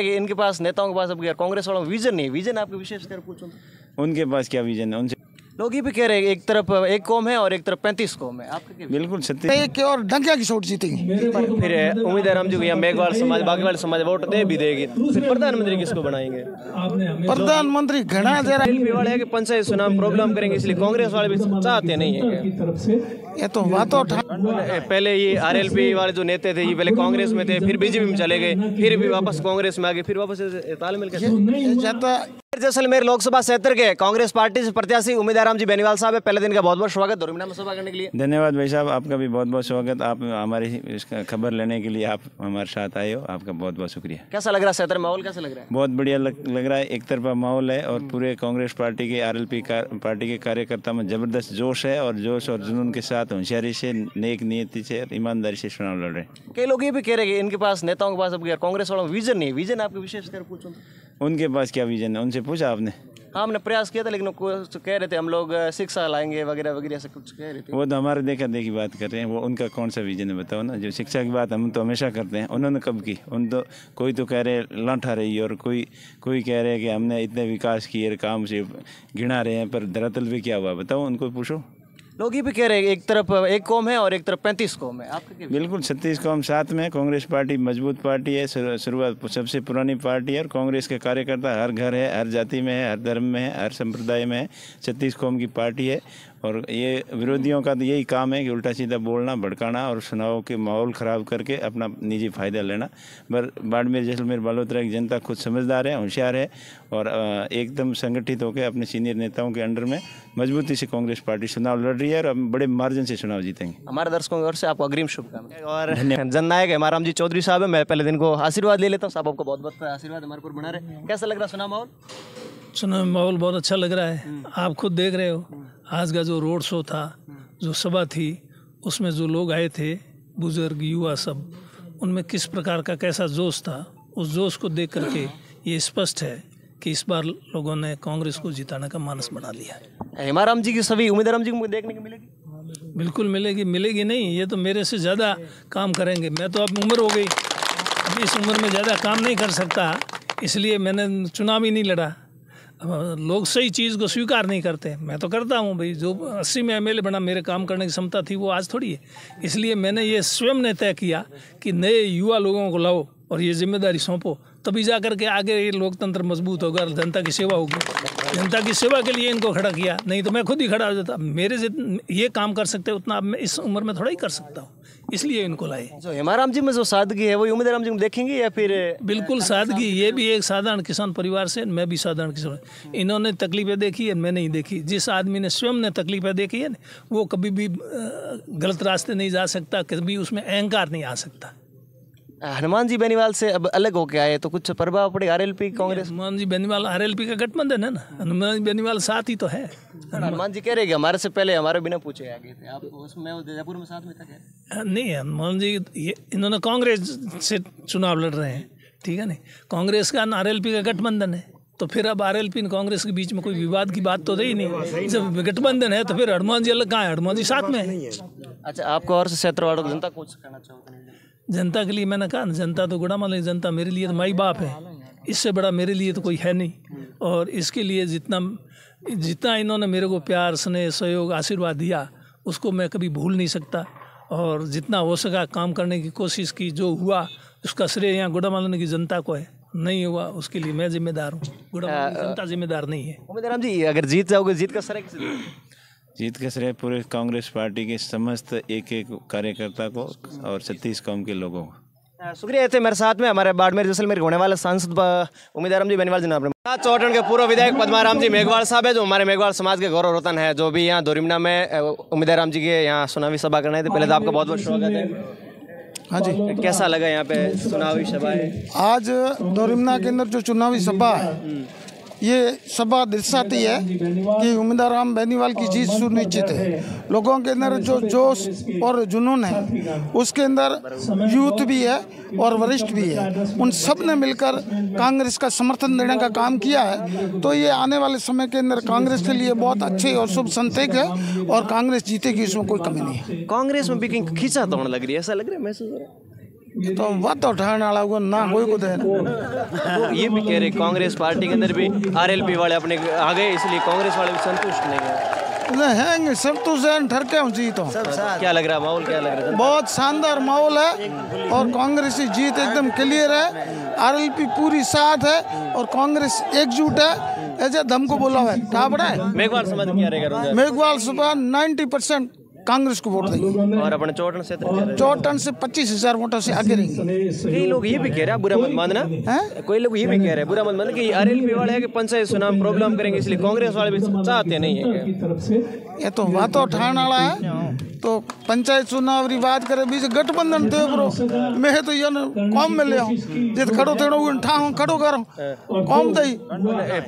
इनके पास नेताओं के पास अब कांग्रेस वालों विजन नहीं विजन आपके विशेष कर पूछूँ। उनके पास क्या विजन है? उनसे लोग ये भी कह रहे हैं एक तरफ़ एक कौम है और एक तरफ़ पैंतीस कौम है। आपका बिल्कुल सत्य। और डंकिया की सोट जीतेंगी फिर उम्मीद है राम जी को मेघवाल समाज बागेवाल समाज वोट दे भी देगी। फिर प्रधानमंत्री किसको बनाएँगे? प्रधानमंत्री घना जरा एलपी वाले है कि पंचायत चुनाव प्रॉब्लम करेंगे इसलिए कांग्रेस वाले भी चाहते नहीं है ये तो बातों उठा पहले ये आरएलपी वाले जो नेता थे ये पहले कांग्रेस में थे फिर बीजेपी में चले गए फिर भी वापस कांग्रेस में आ गए फिर वापस तालमेल कैसे जैसलमेर लोकसभा क्षेत्र के कांग्रेस पार्टी से प्रत्याशी उम्मीदवार जी बेनीवाल साहब है। पहले दिन का बहुत बहुत स्वागत में सभा करने के लिए। धन्यवाद भाई साहब आपका भी बहुत बहुत स्वागत। आप हमारी खबर लेने के लिए आप हमारे साथ आए हो। आपका बहुत बहुत शुक्रिया। कैसा लग रहा है क्षेत्र माहौल कैसा लग रहा है? बहुत बढ़िया लग, लग रहा है। एक तरफा माहौल है और पूरे कांग्रेस पार्टी के आरएलपी पार्टी के कार्यकर्ता में ज़बरदस्त जोश है और जोश और जुनून के साथ होशियारी से नेक नियति से ईमानदारी से चुनाव लड़ रहे हैं। कई लोग ये भी कह रहे हैं इनके पास नेताओं के पास अब कांग्रेस वालों विजन नहीं विजन आपके विशेष कर पूछूँ। उनके पास क्या विजन है? उनसे पूछा आपने? हाँ हमने प्रयास किया था लेकिन कुछ कह रहे थे हम लोग शिक्षा लाएँगे वगैरह वगैरह ऐसा कुछ कह रहे थे। वो तो हमारे देखा देखी बात कर रहे हैं वो उनका कौन सा विजन है बताओ ना? जो शिक्षा की बात हम तो हमेशा करते हैं उन्होंने कब की? उन तो कोई तो कह रहे लाठा रही और कोई कोई कह रहे हैं कि हमने इतने विकास किए काम से गिना रहे हैं पर दरअसल भी क्या हुआ? बताओ उनको पूछो। लोग ही भी कह रहे हैं एक तरफ़ एक कौम है और एक तरफ़ पैंतीस कौम है। आपका बिल्कुल छत्तीस कौम साथ में कांग्रेस पार्टी मज़बूत पार्टी है शुरू- शुरुआत सबसे पुरानी पार्टी है और कांग्रेस के कार्यकर्ता हर घर है हर जाति में है हर धर्म में है हर संप्रदाय में है छत्तीस कौम की पार्टी है। और ये विरोधियों का तो यही काम है कि उल्टा सीधा बोलना भड़काना और चुनाव के माहौल ख़राब करके अपना निजी फ़ायदा लेना। पर बाड़मेर जैसलमेर बालोतरा की जनता खुद समझदार है होशियार है और एकदम संगठित होकर अपने सीनियर नेताओं के अंडर में मजबूती से कांग्रेस पार्टी चुनाव लड़ रही है और बड़े मार्जिन से चुनाव जीतेंगे। हमारे दर्शकों की ओर से आपको अग्रिम शुभकामनाएँ। और जननायक हमाराम जी चौधरी साहब है मैं पहले दिन को आशीर्वाद ले लेता हूँ। साहब आपको बहुत बहुत आशीर्वाद हमारे ऊपर बना रहे। कैसा लग रहा सुना माहौल? चुनाव में माहौल बहुत अच्छा लग रहा है। आप खुद देख रहे हो। आज का जो रोड शो था जो सभा थी उसमें जो लोग आए थे बुज़ुर्ग युवा सब उनमें किस प्रकार का कैसा जोश था उस जोश को देख करके ये स्पष्ट है कि इस बार लोगों ने कांग्रेस को जिताने का मानस बना लिया। है हेमाराम जी की सभी उम्मीदवार जी को देखने को मिलेगी? बिल्कुल मिलेगी मिलेगी नहीं ये तो मेरे से ज़्यादा काम करेंगे। मैं तो अब उम्र हो गई। अब इस उम्र में ज़्यादा काम नहीं कर सकता इसलिए मैंने चुनाव ही नहीं लड़ा। लोग सही चीज़ को स्वीकार नहीं करते मैं तो करता हूँ भाई, जो अस्सी में एमएलए बना, मेरे काम करने की क्षमता थी वो आज थोड़ी है। इसलिए मैंने ये स्वयं ने तय किया कि नए युवा लोगों को लाओ और ये ज़िम्मेदारी सौंपो। तभी जा करके आगे ये लोकतंत्र मज़बूत होगा और जनता की सेवा होगी। जनता की सेवा के लिए इनको खड़ा किया नहीं तो मैं खुद ही खड़ा हो जाता। मेरे जित ये काम कर सकते उतना अब मैं इस उम्र में थोड़ा ही कर सकता हूँ इसलिए इनको लाए। जो हेमाराम जी में जो सादगी है वो उम्मीदवार जी को देखेंगे या फिर बिल्कुल सादगी ये भी एक साधारण किसान परिवार से मैं भी साधारण किसान इन्होंने तकलीफें देखी है मैं नहीं देखी। जिस आदमी ने स्वयं ने तकलीफें देखी है ना वो कभी भी गलत रास्ते नहीं जा सकता कभी उसमें अहंकार नहीं आ सकता। हनुमान जी बेनीवाल से अब अलग होके आए तो कुछ प्रभाव पड़ेगा आरएलपी कांग्रेस? हनुमान जी बेनीवाल आरएलपी का गठबंधन है ना? हनुमान जी बेनीवाल साथ ही तो है। हनुमान जी कह रहे हैं कि हमारे से पहले हमारे बिना पूछे आ गए थे। आप उसमें जयपुर में साथ में था नहीं हनुमान जी ये इन्होंने कांग्रेस से चुनाव लड़ रहे हैं ठीक है नहीं? कांग्रेस का आरएलपी का गठबंधन है तो फिर अब आर एल पी कांग्रेस के बीच में कोई विवाद की बात तो रही नहीं। जब गठबंधन है तो फिर हनुमान जी अलग कहाँ है? हनुमान जी साथ में है। अच्छा आपको और से क्षेत्र वालों को जनता कुछ कहना चाहोगे? जनता के लिए मैंने कहा ना जनता तो गुड़ा माली जनता मेरे लिए तो माई बाप है। इससे बड़ा मेरे लिए तो कोई है नहीं। और इसके लिए जितना जितना इन्होंने मेरे को प्यार स्नेह सहयोग आशीर्वाद दिया उसको मैं कभी भूल नहीं सकता। और जितना हो सका काम करने की कोशिश की जो हुआ उसका श्रेय यहाँ गुड़ा मालन की जनता को है। नहीं हुआ उसके लिए मैं जिम्मेदार हूँ। गुड़ामालन जनता जिम्मेदार नहीं है। उम्मीदवार जी अगर जीत जाओगे जीत का किसी जीत का श्रेय पूरे कांग्रेस पार्टी के समस्त एक एक कार्यकर्ता को और छत्तीस कौम के लोगों को। शुक्रिया थे मेरे साथ में हमारे बाड़मेर जैसलमेर होने वाले सांसद उम्मीदवार जी बेनीवाल जी नाम चौटन के पूर्व विधायक पद्माराम जी मेघवाल साहब है जो हमारे मेघवाल समाज के गौरव रतन है जो भी यहाँ दोरिमना में उम्मीदवार जी के यहाँ चुनावी सभा करने थे। पहले तो आपका बहुत बहुत स्वागत है। हाँ जी। कैसा लगा यहाँ पे चुनावी सभा? है आज दोरिमना के अंदर जो चुनावी सभा है ये सभा दर्शाती है कि उम्मीदवार राम बेनीवाल की जीत सुनिश्चित है। लोगों के अंदर जो जोश और जुनून है उसके अंदर यूथ भी है और वरिष्ठ भी है। उन सबने मिलकर कांग्रेस का समर्थन देने का काम किया है। तो ये आने वाले समय के अंदर कांग्रेस के लिए बहुत अच्छे और शुभ संकेत है और कांग्रेस जीतेगी इसमें कोई कमी नहीं है। कांग्रेस में भी कहीं खींचा तोड़ लग रही है ऐसा लग रहा है महसूस हो रहा है? तो वह तो ठहरने वाला हुआ ना कोई को देना ये भी कह रहे कांग्रेस पार्टी के अंदर भी आरएलपी वाले अपने आ गए इसलिए कांग्रेस वाले भी संतुष्ट नहीं है। हैं संतोष जैन ठरके हूँ जीत हूँ। क्या लग रहा है माहौल क्या लग रहा है? बहुत शानदार माहौल है और कांग्रेस की जीत एकदम क्लियर है। आरएलपी पूरी साथ है और कांग्रेस एकजुट है। ऐसे धम को बोला हुआ है है। मेघवाल रहेगा मेघवाल सुबह 90 परसेंट कांग्रेस को वोट देंगे और अपने चौटन से चौटन से पच्चीस हज़ार वोटों से आगे रहेंगे कई लोग ये भी कह रहे हैं बुरा मत मानना। है? कोई लोग ये भी कह रहे हैं बुरा मत मानना कि आरएलपी वाले पंचायत चुनाव प्रॉब्लम करेंगे इसलिए कांग्रेस वाले भी चाहते नहीं है ये तो बातों ठाण वाला है। तो पंचायत चुनाव री बात करे बीच गठबंधन थे ब्रो। मैं तो ये कॉम में ले आऊँ जित खड़ो थेड़ो उन ठाऊं खड़ो करूँ कॉम दई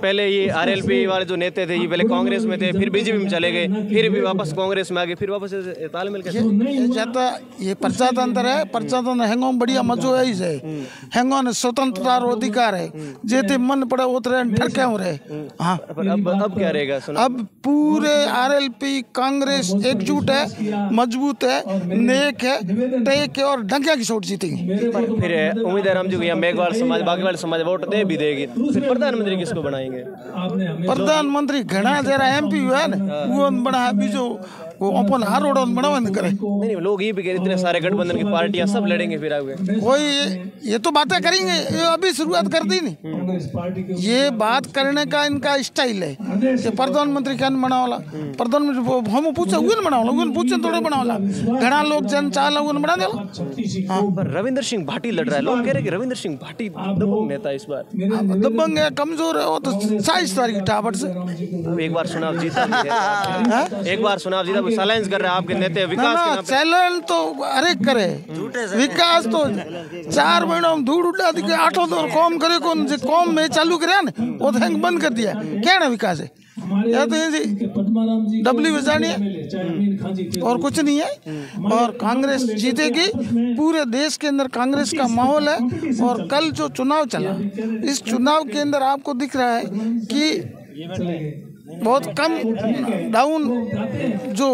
पहले ये आरएलपी वाले जो नेता थे ये पहले कांग्रेस में थे फिर बीजेपी में चले गए फिर भी वापस कांग्रेस में आ गए फिर वापस तालमेल कैसे? ये जाता ये प्रजातंत्र है प्रजातंत्र हेंगो बढ़िया मजो है ही है हेंगो ने स्वतंत्रता अधिकार है। जेते मन पड़े उतरे ठरके हो रहे। हाँ। अब क्या रहेगा सुनो। अब पूरे आरएलपी कांग्रेस एकजुट है मज़बूत है नेक है टेक है और डंकिया की सोट जीतेगी। फिर उम्मीद है रामजी भैया मेघवाल समाज बागेवाल समाज वोट दे भी देगी। फिर प्रधानमंत्री किसको बनाएँगे? प्रधानमंत्री घना जरा एम पी हुआ है। ना वो बना बीजो। अपन हर रोड न करे। नहीं नहीं लोग ये भी कह रहे इतने सारे गठबंधन की पार्टियाँ सब लड़ेंगे फिर आगे। कोई ये तो बातें करेंगे ये अभी शुरुआत कर दी नहीं। ये बात करने का इनका स्टाइल है। ये प्रधानमंत्री क्या बनावला प्रधानमंत्री हम पूछे हुए बनावला हुए पूछे थोड़े बनावला घना लोग जन बना देला। पर रविंद्र सिंह भाटी लड़ रहा है। लोग कह रहे हैं कि रविंद्र सिंह भाटी दबंग नेता इस बार। दबंग है कमज़ोर है वो तो साइज़ तारीख टावर से। एक बार चुनाव जीता एक बार चुनाव जीता चैलेंज कर रहे हैं आपके नेता ना विकास के ना नाम पे। चैलेंज तो अरे करे। विकास तो चार महीनों में धूड़ उड़ा दी आठों दौर कौम करे कौन जे कौम में चालू करे ना वो तो हैंग बंद कर दिया। क्या ना विकास है? या तो ये डब्ल्यू बजानी है और कुछ नहीं है। और कांग्रेस जीतेगी पूरे देश के अंदर कांग्रेस का माहौल है और कल जो चुनाव चला इस चुनाव के अंदर आपको दिख रहा है कि बहुत कम डाउन जो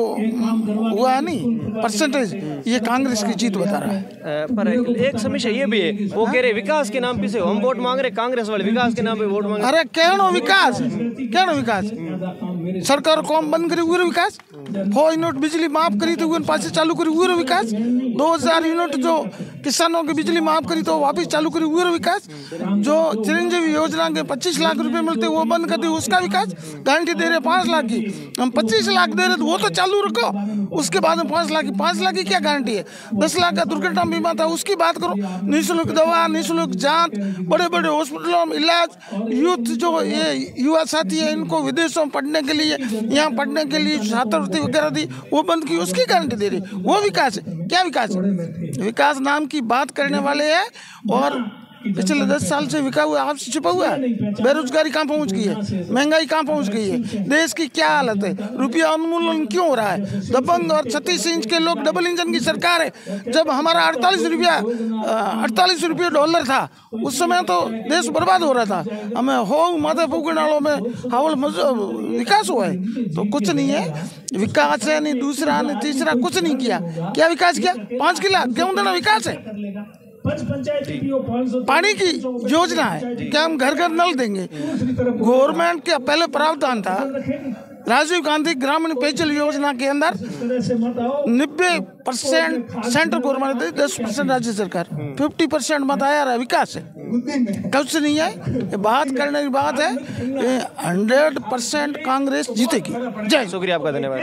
हुआ है नहीं परसेंटेज ये कांग्रेस की जीत बता रहा है। पर एक समस्या ये भी है वो कह रहे विकास के नाम पे से हम वोट मांग रहे कांग्रेस वाले विकास के नाम पे वोट मांग अरे कहनो विकास? कहनो विकास? सरकार कौन बंद करी हुए विकास? हो यूनिट बिजली माफ़ करी तो पास चालू करी हुए विकास? दो हज़ार यूनिट जो किसानों की बिजली माफ़ करी तो वापस चालू करी। हुए विकास, जो चिरंजीवी योजना के पच्चीस लाख रुपए मिलते, वो बंद कर दी उसका विकास गारंटी दे रहे पाँच लाख की। हम पच्चीस लाख दे रहे तो वो तो चालू रखो। उसके बाद में पाँच लाख की, पाँच लाख की क्या गारंटी है? दस लाख का दुर्घटना बीमा था, उसकी बात करो। निःशुल्क दवा, निःशुल्क जाँच बड़े बड़े हॉस्पिटलों में इलाज यूथ जो ये युवा साथी है, इनको विदेशों में पढ़ने के लिए, यहाँ पढ़ने के लिए, छात्रवृत्ति वगैरह दी, वो बंद की, उसकी गारंटी दे रही वो विकास है। क्या विकास? है विकास नाम की बात करने वाले हैं और पिछले दस साल से विका हुआ आपसे छिपा हुआ है। बेरोजगारी कहाँ पहुँच गई है? महँगाई कहाँ पहुँच गई है? देश की क्या हालत है? रुपया उन्मूलन क्यों हो रहा है? दबंग और छत्तीस इंच के लोग डबल इंजन की सरकार है। जब हमारा अड़तालीस रुपया अड़तालीस रुपया डॉलर था उस समय तो देश बर्बाद हो रहा था। हमें हो माथे फूकनालों में हावल विकास हुआ है तो कुछ नहीं है। विकास है नहीं दूसरा नहीं तीसरा कुछ नहीं किया। क्या विकास किया? पाँच किला क्यों देना विकास है? पानी की योजना है क्या हम घर घर नल देंगे? गवर्नमेंट के पहले प्रावधान था। राजीव गांधी ग्रामीण पेयजल योजना के अंदर नब्बे परसेंट सेंट्रल गवर्नमेंट दे दस परसेंट राज्य सरकार। फिफ्टी परसेंट मत आया रहा विकास है। कब से नहीं है ये बात करने की बात है। हंड्रेड परसेंट कांग्रेस जीतेगी। जय। शुक्रिया आपका धन्यवाद।